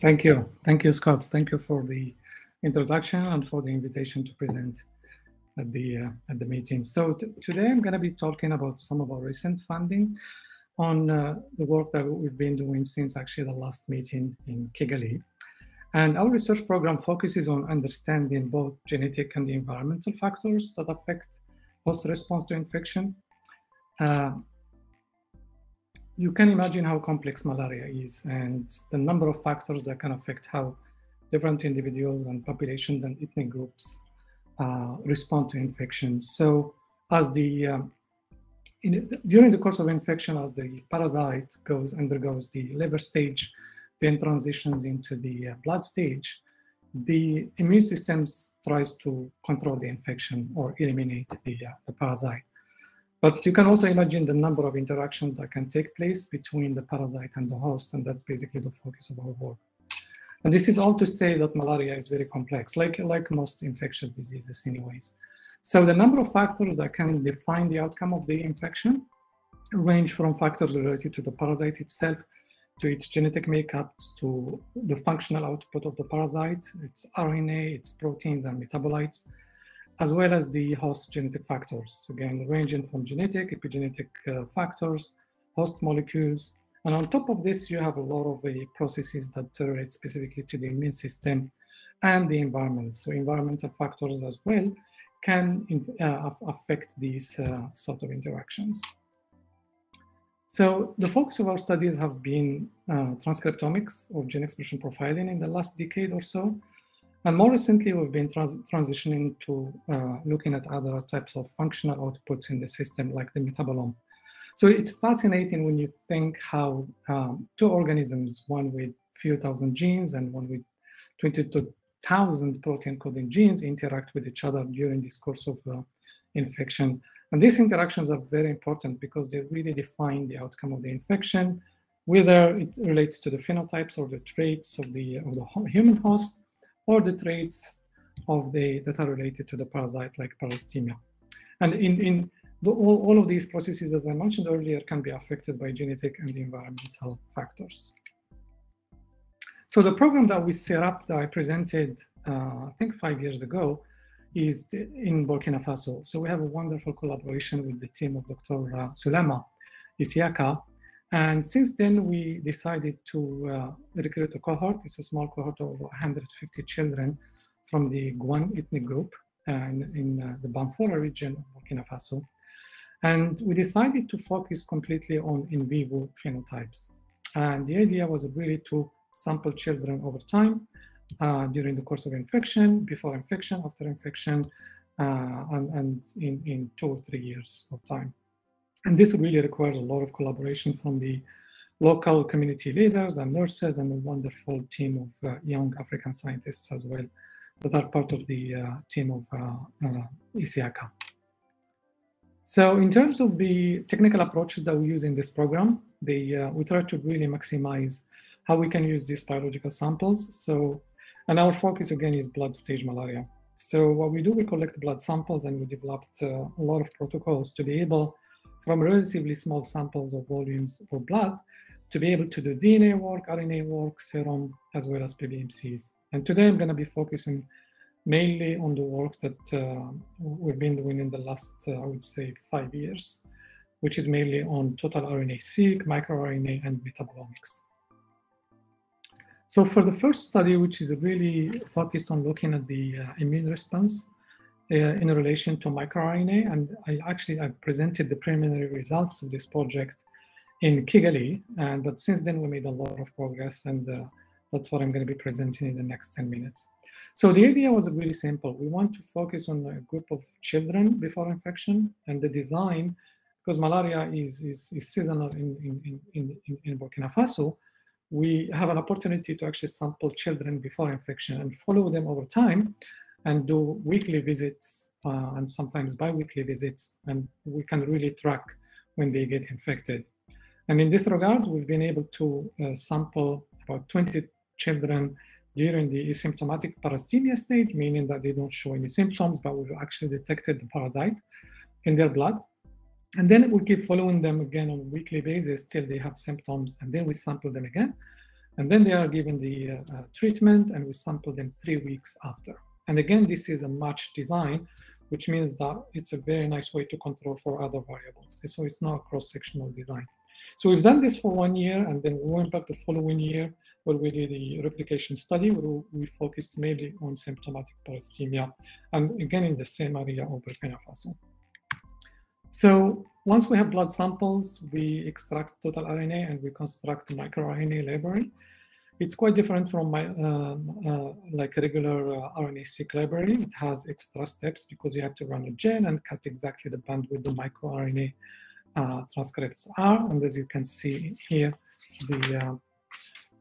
Thank you. Thank you, Scott. Thank you for the introduction and for the invitation to present at the uh, at the meeting. So today I'm going to be talking about some of our recent funding on uh, the work that we've been doing since actually the last meeting in Kigali. And our research program focuses on understanding both genetic and environmental factors that affect host response to infection. Uh, you can imagine how complex malaria is and the number of factors that can affect how different individuals and populations and ethnic groups uh, respond to infection. So as the um, in, during the course of infection, as the parasite goes undergoes the liver stage, then transitions into the uh, blood stage, the immune system tries to control the infection or eliminate the, uh, the parasite. But you can also imagine the number of interactions that can take place between the parasite and the host, and that's basically the focus of our work. And this is all to say that malaria is very complex, like, like most infectious diseases anyways. So the number of factors that can define the outcome of the infection range from factors related to the parasite itself, to its genetic makeup, to the functional output of the parasite, its RNA, its proteins and metabolites, as well as the host genetic factors, again, ranging from genetic, epigenetic uh, factors, host molecules. And on top of this, you have a lot of uh, processes that relate specifically to the immune system and the environment. So environmental factors as well can uh, affect these uh, sort of interactions. So the focus of our studies have been uh, transcriptomics of gene expression profiling in the last decade or so. And more recently, we've been trans transitioning to uh, looking at other types of functional outputs in the system, like the metabolome. So it's fascinating when you think how um, two organisms, one with few thousand genes and one with 22 thousand protein coding genes interact with each other during this course of uh, infection. And these interactions are very important because they really define the outcome of the infection, whether it relates to the phenotypes or the traits of the, of the human host, or the traits of the that are related to the parasite like parasitemia. And in, in the, all, all of these processes, as I mentioned earlier, can be affected by genetic and environmental factors. So the program that we set up that I presented, uh, I think five years ago, is in Burkina Faso. So we have a wonderful collaboration with the team of Dr. Uh, Soulama Issiaka. And since then, we decided to uh, recruit a cohort. It's a small cohort of 150 children from the Gouin ethnic group uh, in, in uh, the Banfora region of Burkina Faso. And we decided to focus completely on in vivo phenotypes. And the idea was really to sample children over time uh, during the course of infection, before infection, after infection, uh, and, and in, in two or three years of time. And this really requires a lot of collaboration from the local community leaders and nurses and a wonderful team of uh, young African scientists as well that are part of the uh, team of uh, uh. So in terms of the technical approaches that we use in this program, they, we try to really maximize how we can use these biological samples. So, and our focus again is blood stage malaria. So what we do, we collect blood samples and we developed uh, a lot of protocols to be able, from relatively small samples of volumes of blood, to be able to do DNA work, RNA work, serum, as well as PBMCs. And today I'm going to be focusing mainly on the work that uh, we've been doing in the last, uh, I would say, five years, which is mainly on total RNA-seq, microRNA, and metabolomics. So for the first study, which is really focused on looking at the uh, immune response in relation to microRNA, and I actually I presented the preliminary results of this project in Kigali, and but since then we made a lot of progress, and uh, that's what I'm going to be presenting in the next 10 minutes. So the idea was really simple. We want to focus on a group of children before infection, and the design, because malaria is, is, is seasonal in, in, in, in, in Burkina Faso, we have an opportunity to actually sample children before infection and follow them over time and do weekly visits uh, and sometimes bi-weekly visits and we can really track when they get infected. And in this regard, we've been able to uh, sample about 20 children during the asymptomatic parasitemia stage, meaning that they don't show any symptoms, but we've actually detected the parasite in their blood. And then we keep following them again on a weekly basis till they have symptoms, and then we sample them again. And then they are given the uh, uh, treatment and we sample them three weeks after. And again, this is a match design, which means that it's a very nice way to control for other variables. So it's not a cross-sectional design. So we've done this for one year and then we went back the following year where we did a replication study where we focused mainly on symptomatic parasitemia and again in the same area of Burkina Faso. So once we have blood samples, we extract total RNA and we construct microRNA library. It's quite different from my um, uh, like regular uh, RNA-seq library. It has extra steps because you have to run a gel and cut exactly the bandwidth the microRNA uh, transcripts are. And as you can see here, the uh,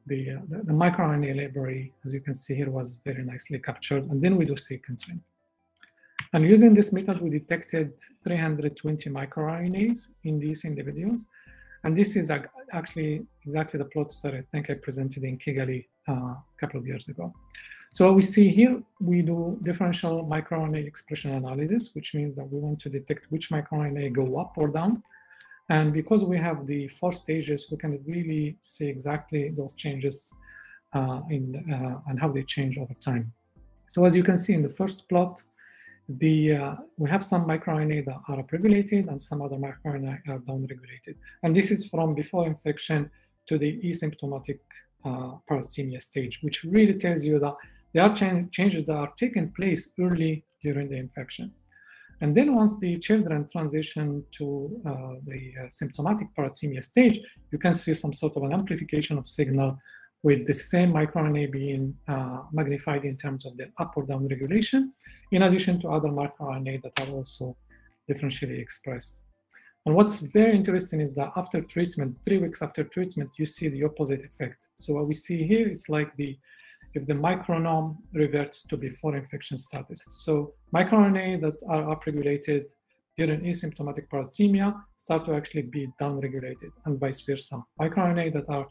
the, the, the microRNA library, as you can see here, was very nicely captured. And then we do sequencing. And using this method, we detected 320 microRNAs in these individuals. And this is actually exactly the plots that I think I presented in Kigali uh, a couple of years ago. So what we see here, we do differential microRNA expression analysis, which means that we want to detect which microRNA go up or down. And because we have the four stages, we can really see exactly those changes uh, in, uh, and how they change over time. So as you can see in the first plot, the uh, we have some microRNA that are upregulated and some other microRNA are downregulated. And this is from before infection to the asymptomatic uh, stage, which really tells you that there are ch changes that are taking place early during the infection. And then once the children transition to uh, the uh, symptomatic parasitemia stage, you can see some sort of an amplification of signal with the same microRNA being uh, magnified in terms of the up or down regulation, in addition to other microRNA that are also differentially expressed. And what's very interesting is that after treatment, three weeks after treatment, you see the opposite effect. So what we see here is like the if the micronome reverts to before infection status. So microRNA that are upregulated during asymptomatic parasitemia start to actually be downregulated and vice versa. MicroRNA that are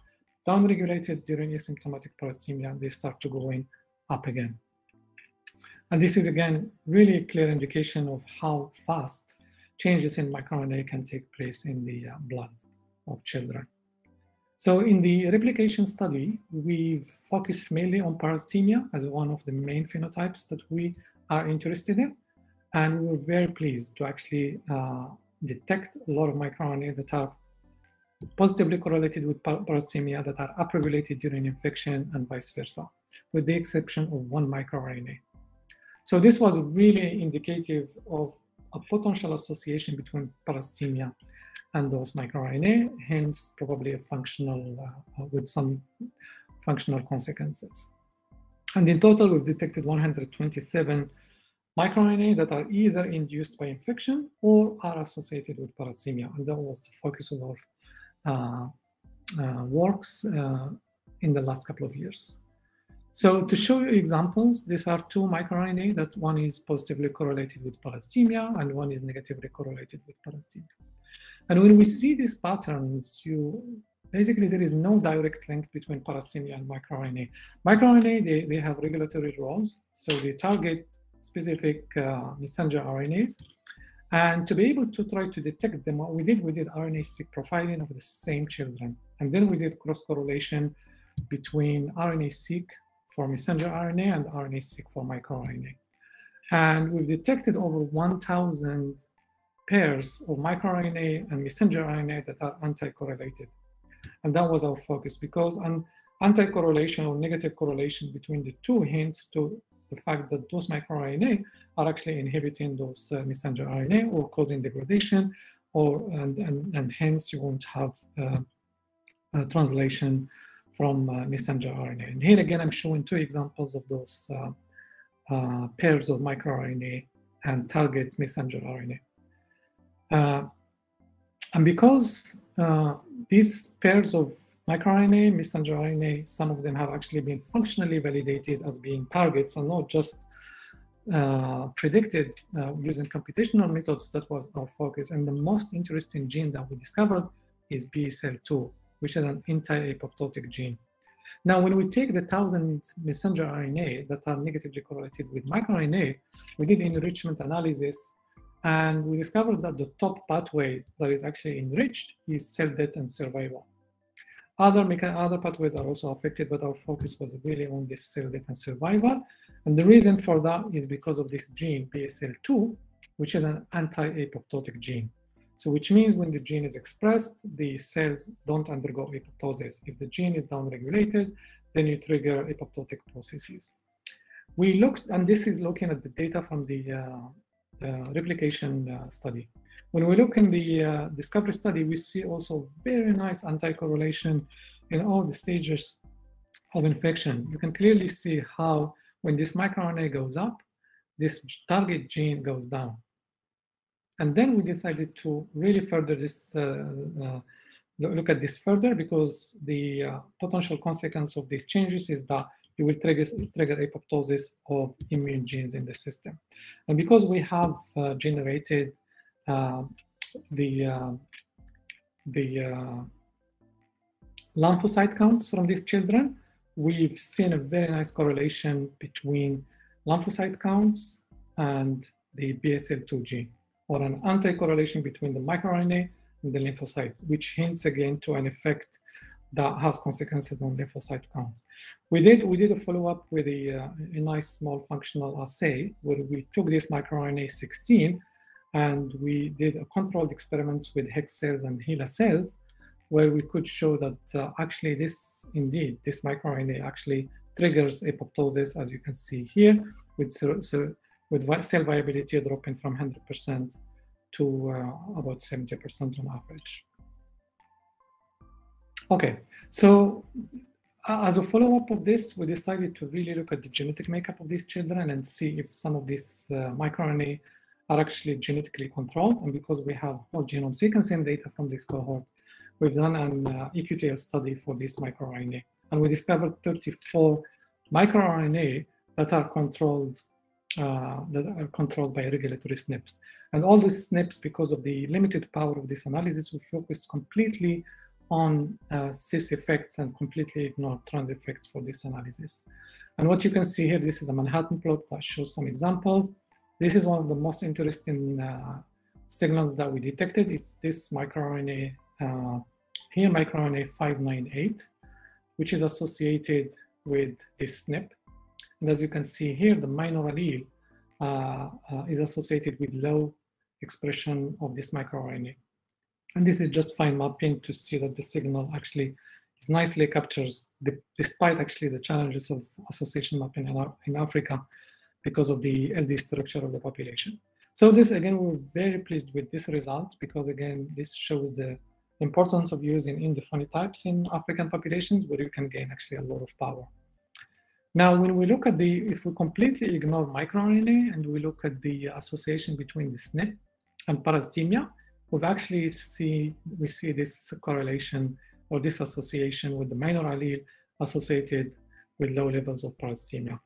downregulated during asymptomatic parasitemia, they start to going up again. And this is again really a clear indication of how fast changes in microRNA can take place in the uh, blood of children. So in the replication study, we've focused mainly on parasitemia as one of the main phenotypes that we are interested in. And we're very pleased to actually uh, detect a lot of microRNA that are positively correlated with parasitemia that are upregulated during infection and vice versa, with the exception of one microRNA. So this was really indicative of a potential association between parasitemia and those microRNA, hence probably a functional, uh, with some functional consequences. And in total, we've detected 127 microRNA that are either induced by infection or are associated with parasitemia. And that was the focus of our uh, uh, works uh, in the last couple of years. So to show you examples, these are two microRNA that one is positively correlated with parasitemia and one is negatively correlated with parasitemia. And when we see these patterns, you basically there is no direct link between parasitemia and microRNA. MicroRNA, they, they have regulatory roles, so they target specific uh, messenger RNAs. And to be able to try to detect them, what we did, we did RNA-seq profiling of the same children. And then we did cross-correlation between RNA-seq for messenger RNA and RNA-seq for microRNA. And we've detected over 1,000 pairs of microRNA and messenger RNA that are anti-correlated. And that was our focus because an anti-correlation or negative correlation between the two hints to the fact that those microRNA are actually inhibiting those uh, messenger RNA or causing degradation, or and, and, and hence you won't have uh, a translation from uh, messenger RNA. And here again, I'm showing two examples of those uh, uh, pairs of microRNA and target messenger RNA. Uh, and because uh, these pairs of microRNA, messenger RNA, some of them have actually been functionally validated as being targets and not just uh, predicted uh, using computational methods that was our focus. And the most interesting gene that we discovered is BCL2, which is an anti-apoptotic gene. Now, when we take the thousand messenger RNA that are negatively correlated with microRNA, we did enrichment analysis and we discovered that the top pathway that is actually enriched is cell death and survival. Other, other pathways are also affected, but our focus was really on this cell death and survival. And the reason for that is because of this gene, BCL2, which is an anti-apoptotic gene. So which means when the gene is expressed, the cells don't undergo apoptosis. If the gene is downregulated, then you trigger apoptotic processes. We looked, and this is looking at the data from the uh, uh, replication uh, study. When we look in the uh, discovery study, we see also very nice anti-correlation in all the stages of infection. You can clearly see how when this microRNA goes up, this target gene goes down. And then we decided to really further this, uh, uh, look at this further because the uh, potential consequence of these changes is that you will trigger, trigger apoptosis of immune genes in the system. And because we have uh, generated the, uh, the lymphocyte counts from these children, we've seen a very nice correlation between lymphocyte counts and the BCL2 gene or an anti-correlation between the microRNA and the lymphocyte, which hints again to an effect that has consequences on lymphocyte counts. We did we did a follow-up with a, uh, a nice small functional assay where we took this microRNA 16 and we did a controlled experiments with HEK cells and HeLa cells where we could show that uh, actually this indeed this microRNA actually triggers apoptosis as you can see here with so, with cell viability dropping from 100% to uh, about 70% on average. Okay, so as a follow-up of this, we decided to really look at the genetic makeup of these children and see if some of these uh, microRNA are actually genetically controlled. And because we have whole genome sequencing data from this cohort, we've done an uh, EQTL study for this microRNA. And we discovered 34 microRNA that are controlled uh, that are controlled by regulatory SNPs. And all these SNPs, because of the limited power of this analysis, we focused completely on uh, cis effects and completely ignore trans effects for this analysis. And what you can see here, this is a Manhattan plot that shows some examples. This is one of the most interesting uh, signals that we detected. It's this microRNA, uh, here microRNA 598, which is associated with this SNP. And as you can see here, the minor allele uh, uh, is associated with low expression of this microRNA. And this is just fine mapping to see that the signal actually is nicely captures, the, despite actually the challenges of association mapping in, in Africa because of the LD structure of the population. So this, again, we're very pleased with this result because, again, this shows the importance of using in the phenotypes in African populations where you can gain actually a lot of power. Now, when we look at the, if we completely ignore microRNA and we look at the association between the SNP and parasitemia, we've actually see, we see this correlation or this association with the minor allele associated with low levels of parasitemia,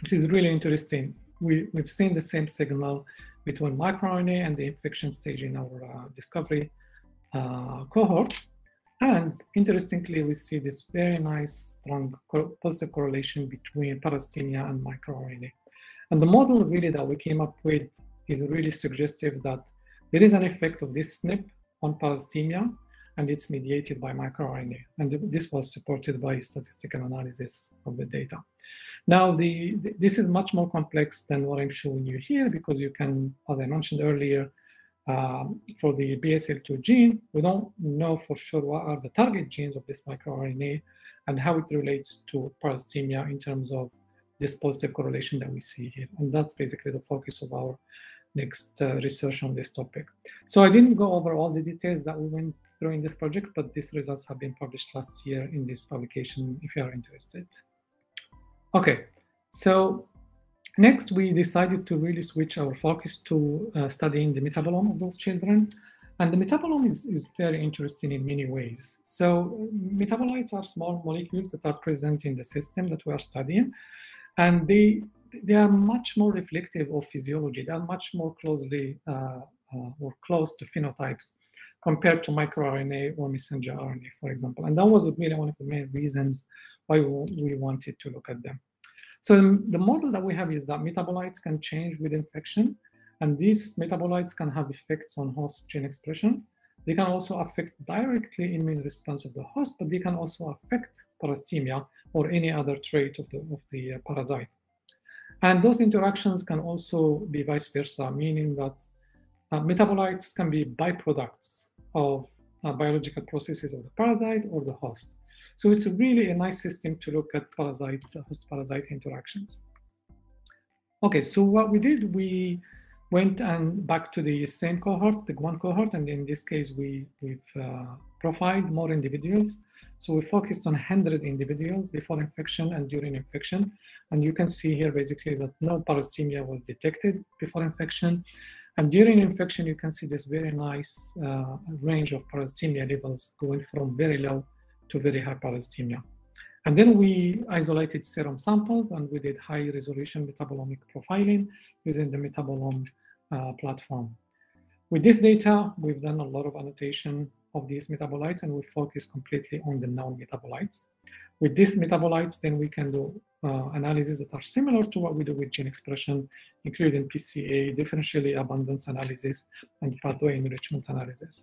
which is really interesting. We, we've seen the same signal between microRNA and the infection stage in our uh, discovery uh, cohort, and interestingly, we see this very nice, strong positive correlation between parasitemia and microRNA. And the model really that we came up with is really suggestive that there is an effect of this SNP on parasitemia, and it's mediated by microRNA. And this was supported by statistical analysis of the data. Now, the, this is much more complex than what I'm showing you here because you can, as I mentioned earlier, um, for the BCL2 gene, we don't know for sure what are the target genes of this microRNA and how it relates to parasitemia in terms of this positive correlation that we see here. And that's basically the focus of our next uh, research on this topic. So I didn't go over all the details that we went through in this project, but these results have been published last year in this publication if you are interested. Okay, so Next, we decided to really switch our focus to uh, studying the metabolome of those children. And the metabolome is, is very interesting in many ways. So metabolites are small molecules that are present in the system that we are studying. And they, they are much more reflective of physiology. They are much more closely uh, uh, or close to phenotypes compared to microRNA or messenger RNA, for example. And that was really one of the main reasons why we wanted to look at them. So the model that we have is that metabolites can change with infection, and these metabolites can have effects on host gene expression. they can also affect directly immune response of the host, but they can also affect parasitemia or any other trait of the, of the uh, parasite. And those interactions can also be vice versa, meaning that uh, metabolites can be byproducts of uh, biological processes of the parasite or the host. So it's really a nice system to look at parasite host parasite interactions. Okay, so what we did, we went and back to the same cohort, the one cohort, and in this case, we, we've uh, profiled more individuals. So we focused on 100 individuals before infection and during infection. And you can see here basically that no parasitemia was detected before infection. And during infection, you can see this very nice uh, range of parasitemia levels going from very low to very high parasitemia. And then we isolated serum samples and we did high resolution metabolomic profiling using the Metabolon uh, platform. With this data, we've done a lot of annotation of these metabolites and we focus completely on the known metabolites. With these metabolites, then we can do uh, analyses that are similar to what we do with gene expression, including PCA, differentially abundance analysis, and pathway enrichment analysis.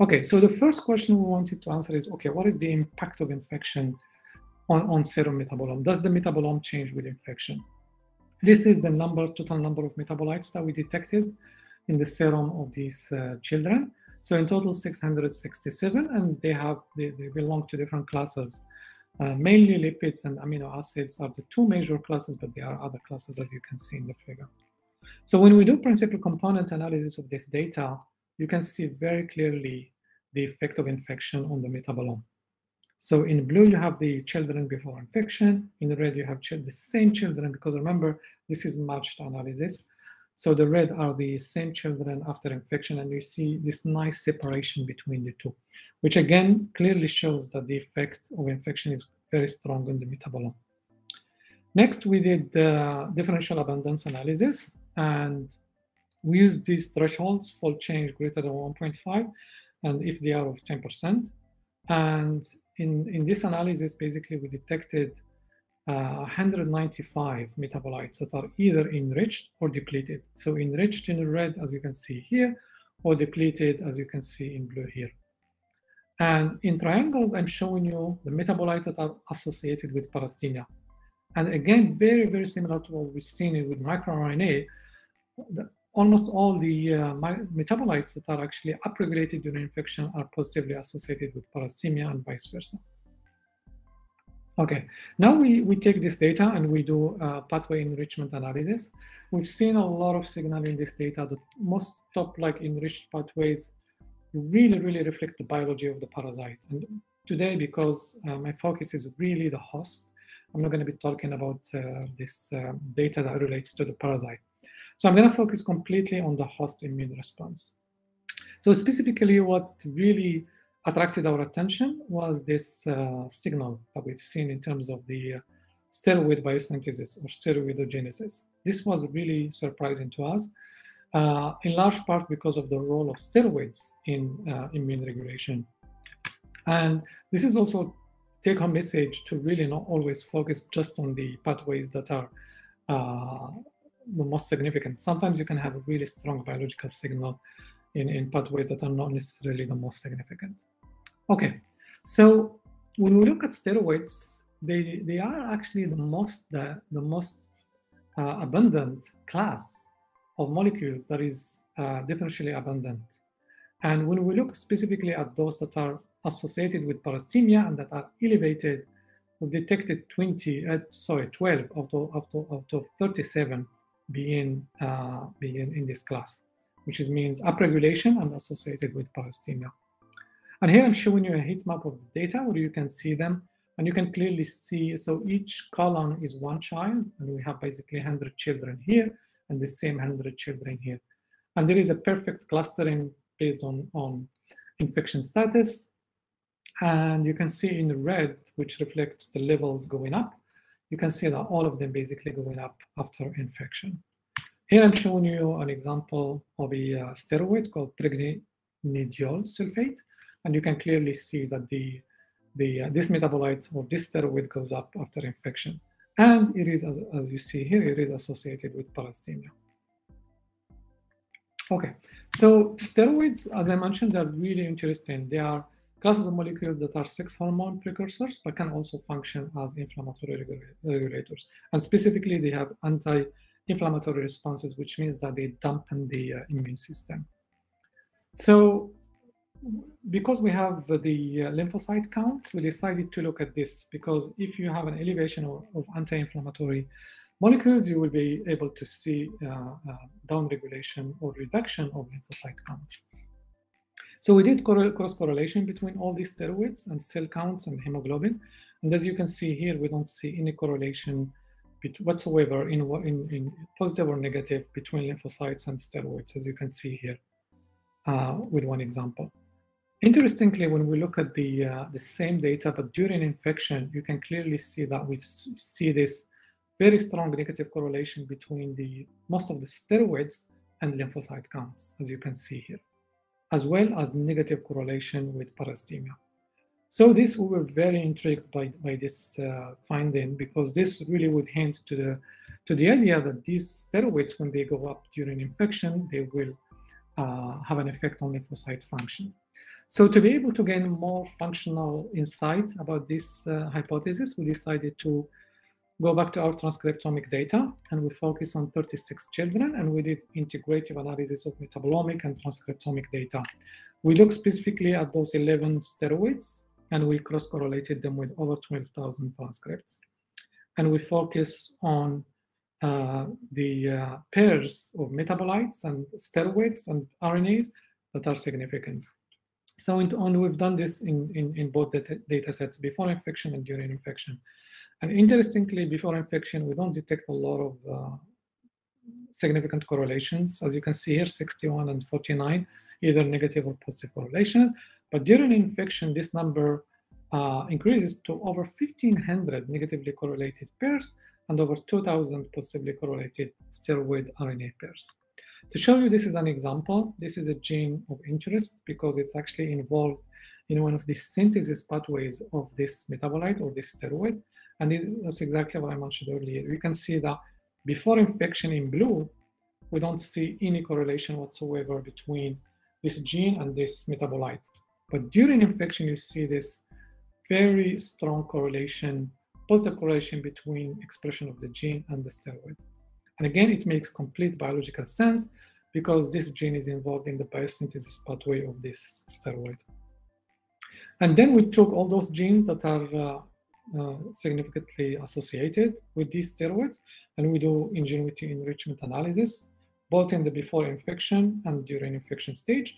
Okay, so the first question we wanted to answer is, okay, what is the impact of infection on, on serum metabolome. Does the metabolome change with infection? This is the number, total number of metabolites that we detected in the serum of these uh, children. So in total, 667, and they have they, they belong to different classes. Uh, mainly lipids and amino acids are the two major classes, but there are other classes as you can see in the figure. So when we do principal component analysis of this data, you can see very clearly the effect of infection on the metabolome. So in blue, you have the children before infection. In the red, you have the same children, because remember, this is matched analysis. So the red are the same children after infection, and you see this nice separation between the two, which again clearly shows that the effect of infection is very strong on the metabolome. Next, we did the differential abundance analysis, and we used these thresholds, fold change greater than 1.5, and FDR of 10%. And in, in this analysis, basically, we detected uh, 195 metabolites that are either enriched or depleted. So enriched in red, as you can see here, or depleted, as you can see in blue here. And in triangles, I'm showing you the metabolites that are associated with parasitemia. And again, very, very similar to what we've seen with microRNA, almost all the uh, metabolites that are actually upregulated during infection are positively associated with parasitemia and vice versa. Okay, now we, we take this data and we do uh, pathway enrichment analysis. We've seen a lot of signal in this data The most top like enriched pathways really, really reflect the biology of the parasite. And today, because uh, my focus is really the host, I'm not going to be talking about uh, this uh, data that relates to the parasite. So I'm going to focus completely on the host immune response. So specifically what really attracted our attention was this uh, signal that we've seen in terms of the uh, steroid biosynthesis or steroidogenesis. This was really surprising to us, uh, in large part because of the role of steroids in uh, immune regulation. And this is also take home message to really not always focus just on the pathways that are uh, the most significant. Sometimes you can have a really strong biological signal in, in pathways that are not necessarily the most significant. Okay, so when we look at steroids, they, they are actually the most the, the most uh, abundant class of molecules that is uh, differentially abundant. And when we look specifically at those that are associated with parasitemia and that are elevated, we detected 20, uh, sorry, 12 out of, out of, out of 37 being, uh, being in this class, which is, means upregulation and associated with parasitemia. And here I'm showing you a heat map of the data where you can see them and you can clearly see, so each column is one child and we have basically 100 children here and the same 100 children here. And there is a perfect clustering based on, on infection status. And you can see in red, which reflects the levels going up, you can see that all of them basically going up after infection. Here I'm showing you an example of a uh, steroid called pregnenolone sulfate, and you can clearly see that the, the uh, this metabolite or this steroid goes up after infection. And it is, as, as you see here, it is associated with parasitemia. Okay, So steroids, as I mentioned, are really interesting. They are classes of molecules that are sex hormone precursors, but can also function as inflammatory regulators. And specifically, they have anti-inflammatory responses, which means that they dampen the uh, immune system. So because we have the uh, lymphocyte count, we decided to look at this because if you have an elevation of, of anti-inflammatory molecules, you will be able to see uh, uh, downregulation or reduction of lymphocyte counts. So we did cross correlation between all these steroids and cell counts and hemoglobin. And as you can see here, we don't see any correlation whatsoever in, in, in positive or negative between lymphocytes and steroids, as you can see here uh, with one example. Interestingly, when we look at the, uh, the same data, but during infection, you can clearly see that we see this very strong negative correlation between the most of the steroids and lymphocyte counts, as you can see here, as well as negative correlation with parasitemia. So this, we were very intrigued by, by this uh, finding because this really would hint to the, to the idea that these steroids, when they go up during infection, they will uh, have an effect on lymphocyte function. So to be able to gain more functional insight about this uh, hypothesis, we decided to go back to our transcriptomic data and we focused on 36 children and we did integrative analysis of metabolomic and transcriptomic data. We looked specifically at those 11 steroids and we cross-correlated them with over 12,000 transcripts. And we focus on uh, the uh, pairs of metabolites and steroids and RNAs that are significant. So and we've done this in, in, in both data, data sets, before infection and during infection. And interestingly, before infection, we don't detect a lot of uh, significant correlations. As you can see here, 61 and 49, either negative or positive correlation. But during infection, this number uh, increases to over 1,500 negatively correlated pairs and over 2,000 positively correlated steroid RNA pairs. To show you this is an example, this is a gene of interest because it's actually involved in one of the synthesis pathways of this metabolite or this steroid. And it, that's exactly what I mentioned earlier. You can see that before infection in blue, we don't see any correlation whatsoever between this gene and this metabolite. But during infection, you see this very strong correlation, positive correlation between expression of the gene and the steroid. And again, it makes complete biological sense because this gene is involved in the biosynthesis pathway of this steroid. And then we took all those genes that are uh, uh, significantly associated with these steroids, and we do ingenuity enrichment analysis, both in the before infection and during infection stage.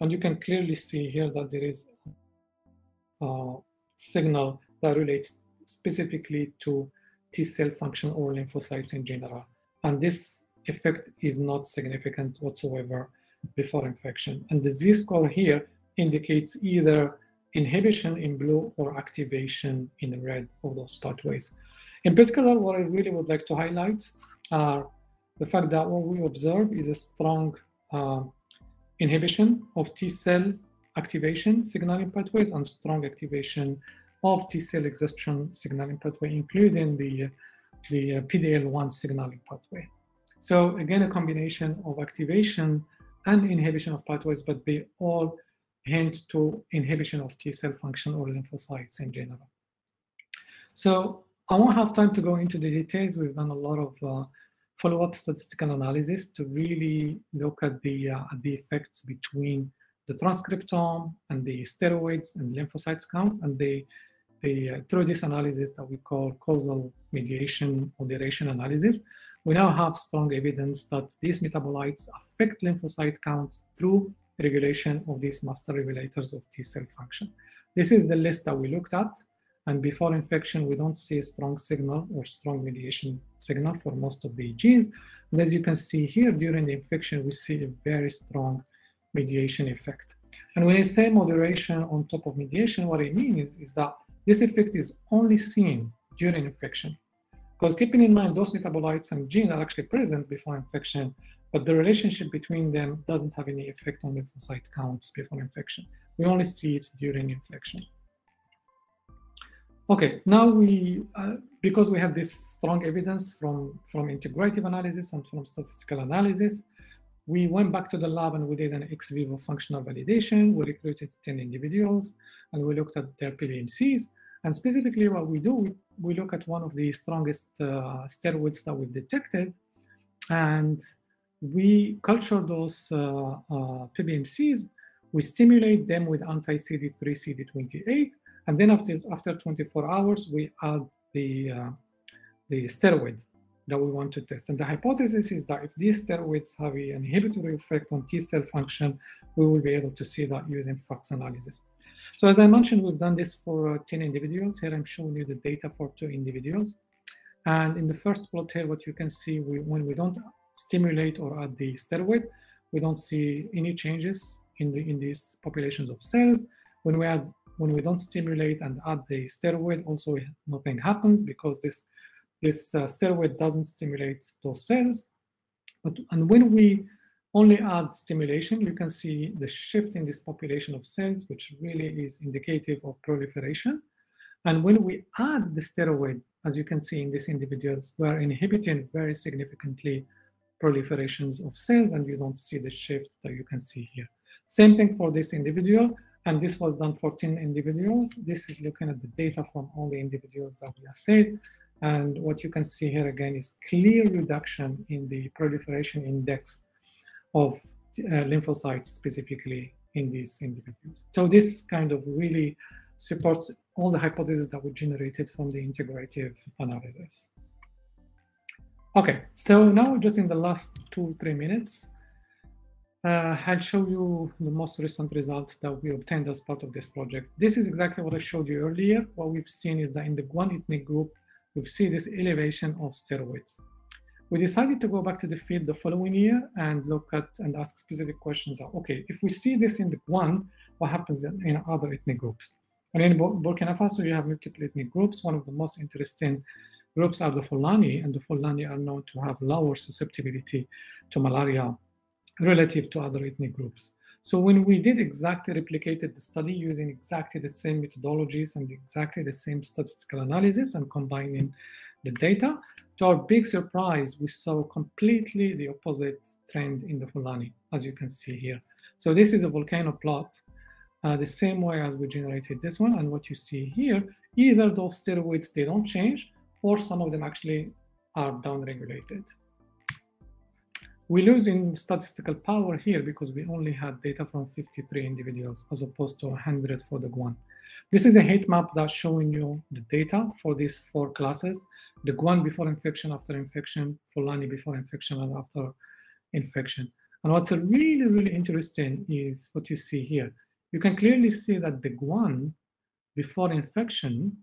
And you can clearly see here that there is a signal that relates specifically to T cell function or lymphocytes in general. And this effect is not significant whatsoever before infection. And the z-score here indicates either inhibition in blue or activation in red of those pathways. In particular, what I really would like to highlight are the fact that what we observe is a strong uh, inhibition of T cell activation signaling pathways and strong activation of T cell exhaustion signaling pathway, including the, the uh, PDL1 signaling pathway. So again, a combination of activation and inhibition of pathways, but they all hint to inhibition of T cell function or lymphocytes in general. So I won't have time to go into the details. We've done a lot of uh, follow-up statistical analysis to really look at the, uh, the effects between the transcriptome and the steroids and lymphocytes count. And they, they uh, through this analysis that we call causal mediation or duration analysis, we now have strong evidence that these metabolites affect lymphocyte count through regulation of these master regulators of T cell function. This is the list that we looked at. And before infection, we don't see a strong signal or strong mediation signal for most of the genes. And as you can see here, during the infection, we see a very strong mediation effect. And when I say moderation on top of mediation, what I mean is, is that this effect is only seen during infection. Because keeping in mind those metabolites and genes are actually present before infection, but the relationship between them doesn't have any effect on lymphocyte counts before infection. We only see it during infection. Okay, now we, uh, because we have this strong evidence from, from integrative analysis and from statistical analysis, we went back to the lab and we did an ex vivo functional validation. We recruited 10 individuals and we looked at their PBMCs. And specifically what we do, we, look at one of the strongest uh, steroids that we've detected and we culture those uh, uh, PBMCs, we stimulate them with anti-CD3, CD28, and then after, after 24 hours, we add the, uh, the steroid that we want to test. And the hypothesis is that if these steroids have an inhibitory effect on T cell function, we will be able to see that using FACS analysis. So as I mentioned, we've done this for uh, 10 individuals. Here I'm showing you the data for two individuals. And in the first plot here, what you can see, we, when we don't stimulate or add the steroid, we don't see any changes in, the, in these populations of cells. When we add when we don't stimulate and add the steroid, also nothing happens because this this uh, steroid doesn't stimulate those cells. But, and when we only add stimulation, you can see the shift in this population of cells, which really is indicative of proliferation. And when we add the steroid, as you can see in these individuals, we're inhibiting very significantly proliferations of cells, and you don't see the shift that you can see here. Same thing for this individual, and this was done for 10 individuals. This is looking at the data from all the individuals that we assayed. And what you can see here again is clear reduction in the proliferation index of uh, lymphocytes specifically in these individuals. So this kind of really supports all the hypotheses that were generated from the integrative analysis. Okay, so now just in the last two, three minutes, uh, I'll show you the most recent result that we obtained as part of this project. This is exactly what I showed you earlier. What we've seen is that in the Gouin ethnic group, we see this elevation of steroids. We decided to go back to the field the following year and look at and ask specific questions. Okay, if we see this in the Gouin, what happens in, in other ethnic groups? And in Burkina Faso, you have multiple ethnic groups. One of the most interesting groups are the Fulani, and the Fulani are known to have lower susceptibility to malaria relative to other ethnic groups. So when we did exactly replicated the study using exactly the same methodologies and exactly the same statistical analysis and combining the data, to our big surprise, we saw completely the opposite trend in the Fulani, as you can see here. So this is a volcano plot, uh, the same way as we generated this one. And what you see here, either those steroids, they don't change, or some of them actually are downregulated. We lose in statistical power here because we only had data from 53 individuals as opposed to 100 for the Gouin. This is a heat map that's showing you the data for these four classes. The Gouin before infection, after infection, Fulani before infection and after infection. And what's really, really interesting is what you see here. You can clearly see that the Gouin before infection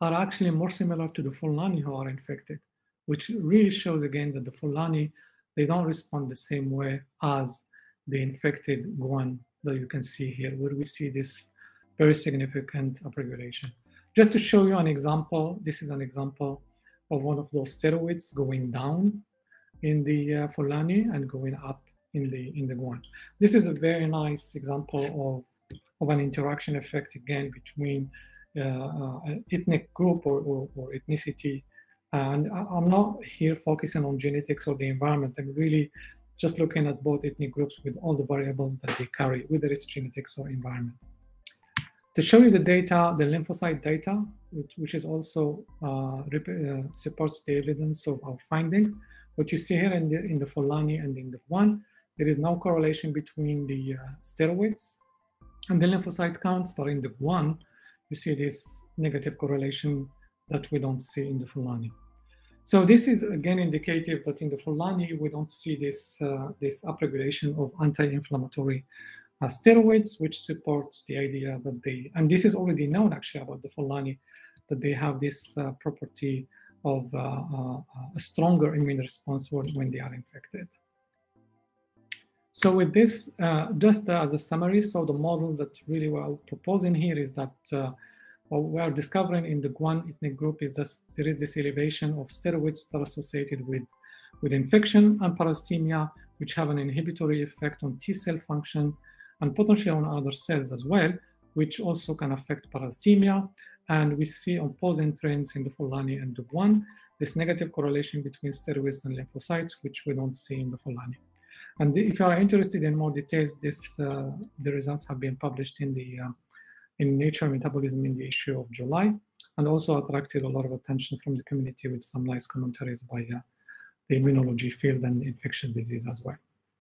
are actually more similar to the Fulani who are infected, which really shows again that the Fulani they don't respond the same way as the infected Gouin that you can see here, where we see this very significant upregulation. Just to show you an example, this is an example of one of those steroids going down in the uh, Fulani and going up in the in the Gouin. This is a very nice example of, of an interaction effect again between uh, uh, an ethnic group or, or, or ethnicity and I'm not here focusing on genetics or the environment. I'm really just looking at both ethnic groups with all the variables that they carry, whether it's genetics or environment. To show you the data, the lymphocyte data, which, which is also uh, uh, supports the evidence of our findings. What you see here in the, in the Fulani and in the one, there is no correlation between the uh, steroids and the lymphocyte counts, but in the one, you see this negative correlation that we don't see in the Fulani. So this is again indicative that in the Fulani we don't see this uh, this upregulation of anti-inflammatory steroids, which supports the idea that they and this is already known actually about the Fulani that they have this uh, property of uh, uh, a stronger immune response when, they are infected. So with this, uh, just as a summary, so the model that really we're proposing here is that what we are discovering in the Gouin ethnic group is that there is this elevation of steroids that are associated with, with infection and parasitemia, which have an inhibitory effect on T cell function and potentially on other cells as well, which also can affect parasitemia. And we see opposing trends in the Fulani and the Gouin, this negative correlation between steroids and lymphocytes, which we don't see in the Fulani. And if you are interested in more details, this uh, the results have been published in the uh, in Nature Metabolism in the issue of July, and also attracted a lot of attention from the community with some nice commentaries by uh, the immunology field and infectious disease as well.